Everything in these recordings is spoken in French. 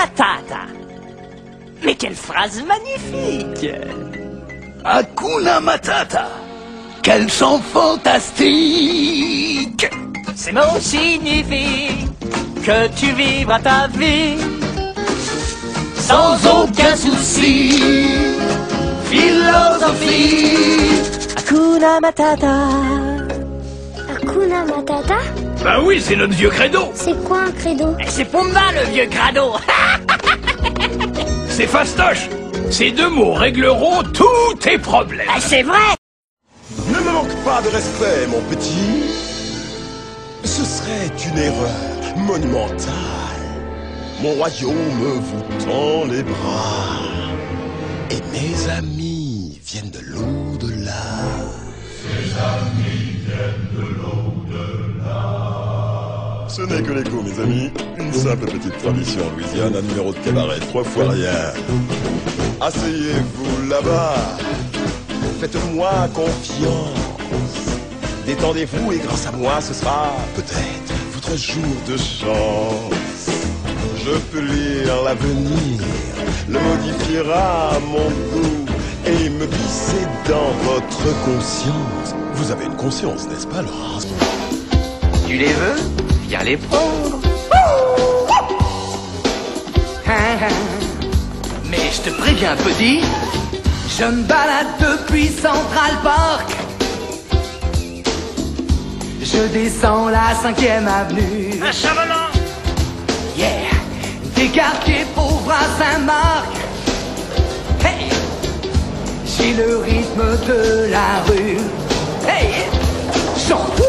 Matata. Mais quelle phrase magnifique Hakuna Matata. Quel chant fantastique Ces mots signifient que tu vivras ta vie Sans aucun souci. Philosophie. Hakuna Matata. Hakuna Matata? Bah oui, c'est notre vieux credo. C'est quoi un credo? Et c'est Pumba le vieux crado C'est fastoche. Ces deux mots régleront tous tes problèmes. Ah, C'est vrai Ne me manque pas de respect, mon petit. Ce serait une erreur monumentale. Mon royaume vous tend les bras. Et mes amis viennent de l'au-delà. Ce n'est que l'écho, mes amis. Une simple petite tradition en Louisiane, un numéro de cabaret, trois fois rien. Asseyez-vous là-bas. Faites-moi confiance. Détendez-vous et grâce à moi, ce sera peut-être votre jour de chance. Je peux lire l'avenir, le modifiera à mon goût et me glisser dans votre conscience. Vous avez une conscience, n'est-ce pas, Laurence? Tu les veux? Viens les prendre. Mais je te préviens, petit, je me balade depuis Central Park. Je descends la cinquième avenue. Un chavalant Yeah Des quartiers pauvres à Saint-Marc. Hey J'ai le rythme de la rue. Hey Chante.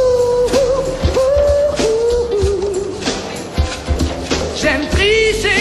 Easy.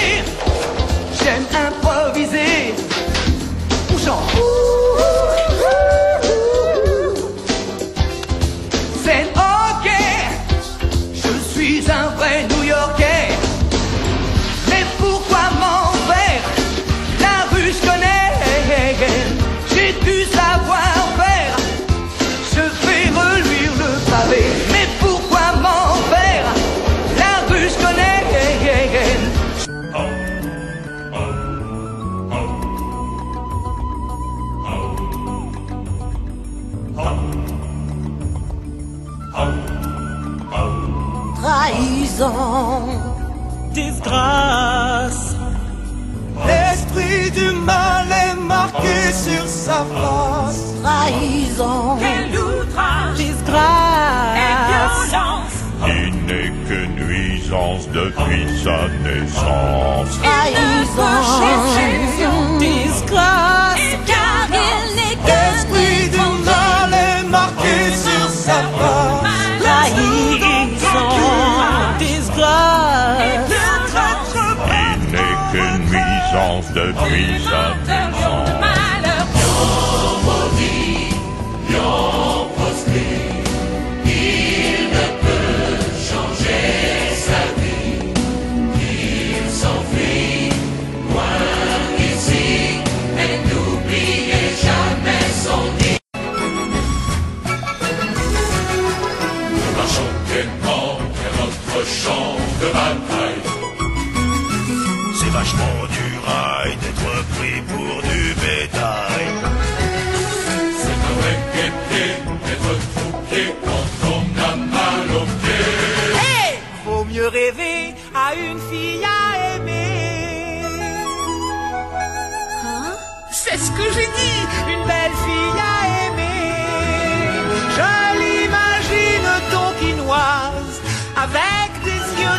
Trahison, disgrâce. L'esprit du mal est marqué sur sa face. Trahison, quel outrage, disgrâce. Il n'est que nuisance depuis sa naissance. Trahison, disgrâce. Disgrâce. Il n'est que nuisance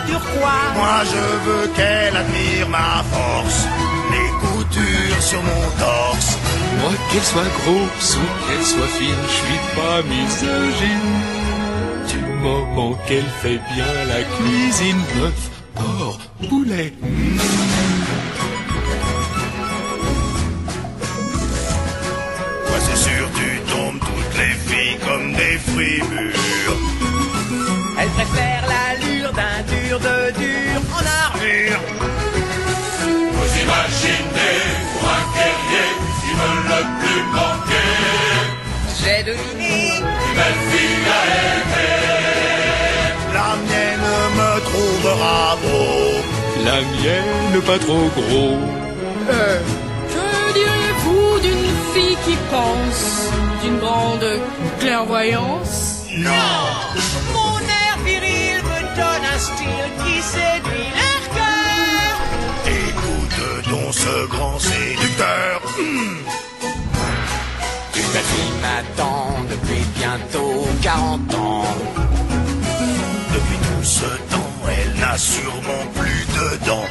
turquoise. Moi je veux qu'elle admire ma force, les coutures sur mon torse. Moi, qu'elle soit grosse ou qu'elle soit fine, je suis pas misogyne. Du moment qu'elle fait bien la cuisine, bœuf, porc, poulet. Moi c'est sûr tu tombes toutes les filles comme des fruits mûrs. Préfère l'allure d'un dur de dur en armure. Vous imaginez pour un guerrier qui veut le plus manquer. J'ai deviné Une belle fille à aimer. La mienne me trouvera beau. la mienne pas trop gros. Que diriez-vous d'une fille qui pense d'une grande clairvoyance? Mon style qui séduit leur cœur. Écoute donc ce grand séducteur. Cette fille m'attend depuis bientôt 40 ans. Depuis tout ce temps, elle n'a sûrement plus de dents.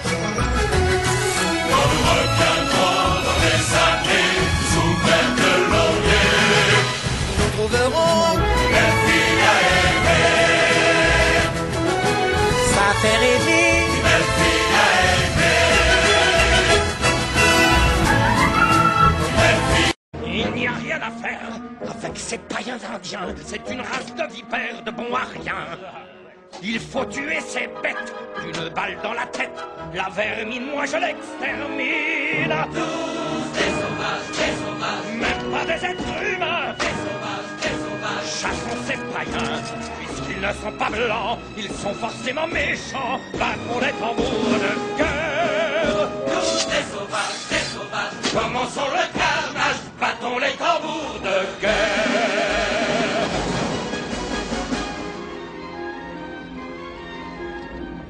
Fait. Il n'y a rien à faire avec ces païens indiens. C'est une race de vipères de bon à rien. Il faut tuer ces bêtes d'une balle dans la tête. La vermine, moi je l'extermine. Tous des sauvages, des sauvages. Même pas des êtres humains. Des sauvages, des sauvages. Chassons ces païens. Puisqu'ils ne sont pas blancs, ils sont forcément méchants. Battons les tambours de guerre. Tous des sauvages, des sauvages. Commençons le carnage. Battons les tambours de guerre.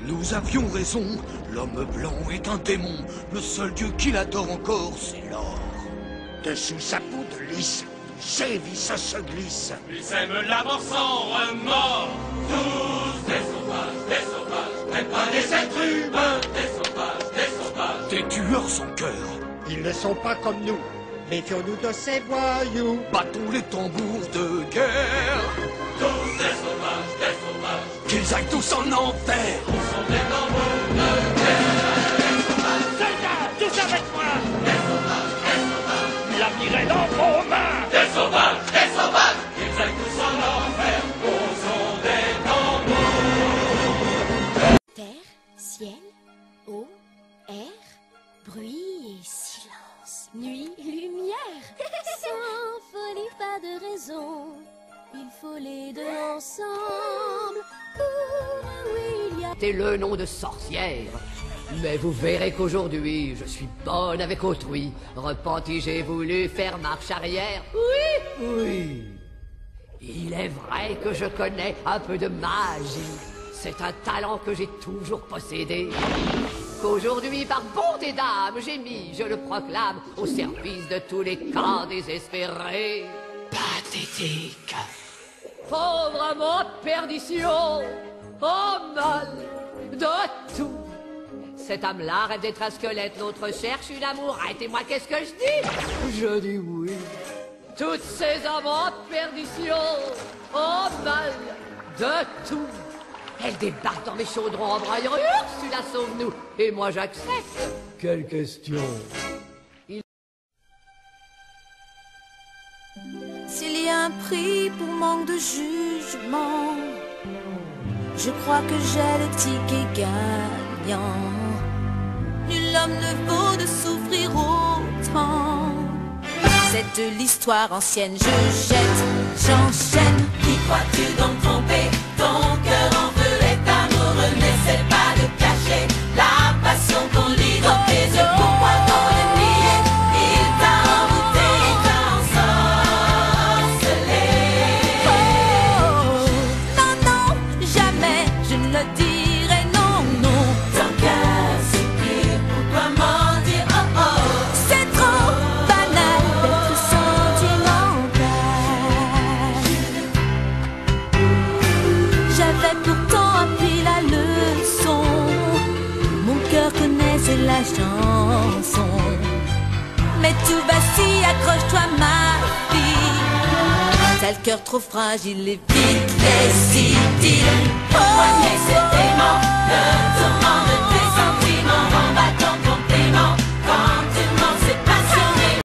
Nous avions raison, l'homme blanc est un démon. Le seul dieu qu'il adore encore, c'est l'or. Dessous sa peau de lisse, vices se glissent. Ils aiment la mort sans remords. Tous des sauvages, des sauvages, même pas des êtres humains. Des sauvages, des sauvages. Des tueurs sans cœur. Ils ne sont pas comme nous. Méfions-nous de ces voyous. Battons les tambours de guerre. Tous des sauvages, des sauvages. Qu'ils aillent tous en enfer. Sont des tambours de guerre? Soldats, tous avec moi. Des sauvages, des sauvages. L'avenir est dans le nom de sorcière. Mais vous verrez qu'aujourd'hui, je suis bonne avec autrui. Repenti, j'ai voulu faire marche arrière. Oui, oui. Il est vrai que je connais un peu de magie. C'est un talent que j'ai toujours possédé. Qu'aujourd'hui, par bonté d'âme, j'ai mis, je le proclame, au service de tous les camps désespérés. Pathétique. Pauvre mon perdition, oh mal de tout. Cette âme-là rêve d'être un squelette, l'autre cherche une amourette. Et moi, qu'est-ce que je dis? Je dis oui. Toutes ces âmes en perdition, oh mal de tout. Elles débarquent dans mes chaudrons en braillant, Ursula, sauve-nous. Et moi, j'accepte. Quelle question S'il y a un prix pour manque de jugement, je crois que j'ai le ticket gagnant. Nul homme ne vaut de souffrir autant. C'est de l'histoire ancienne, je jette, j'enchaîne. Qui crois-tu donc chanson. Mais tout vacille, accroche-toi ma fille. T'as le cœur trop fragile et vite les idylles. Poigner cet aimant, le tourment de